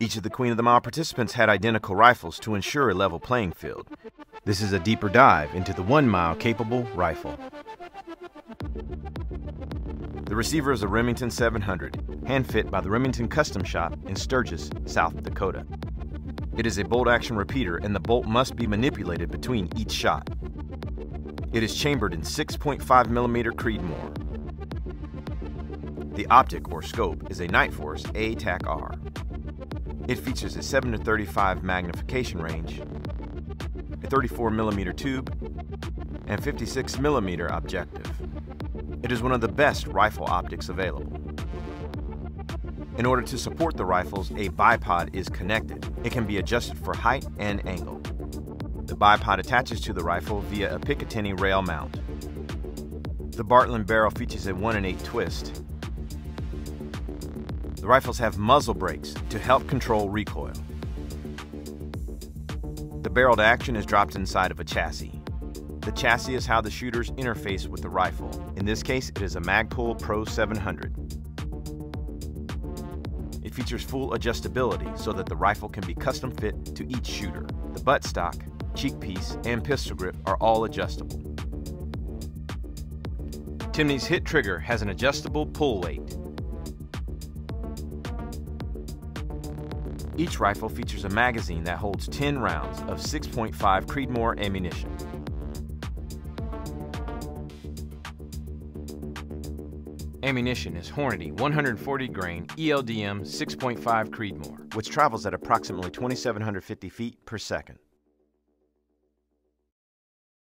Each of the Queen of the Mile participants had identical rifles to ensure a level playing field. This is a deeper dive into the one mile capable rifle. The receiver is a Remington 700, hand fit by the Remington Custom Shop in Sturgis, South Dakota. It is a bolt action repeater and the bolt must be manipulated between each shot. It is chambered in 6.5mm Creedmoor. The optic or scope is a Nightforce A-TAC-R. It features a 7 to 35 magnification range, a 34mm tube, and 56mm objective. It is one of the best rifle optics available. In order to support the rifles, a bipod is connected. It can be adjusted for height and angle. The bipod attaches to the rifle via a Picatinny rail mount. The Bartlein barrel features a 1 in 8 twist. The rifles have muzzle brakes to help control recoil. The barrel to action is dropped inside of a chassis. The chassis is how the shooters interface with the rifle. In this case, it is a Magpul Pro 700. It features full adjustability so that the rifle can be custom fit to each shooter. The buttstock, cheek piece, and pistol grip are all adjustable. Timney's hit trigger has an adjustable pull weight. Each rifle features a magazine that holds 10 rounds of 6.5 Creedmoor ammunition. Ammunition is Hornady 140 grain ELDM 6.5 Creedmoor, which travels at approximately 2,750 feet per second.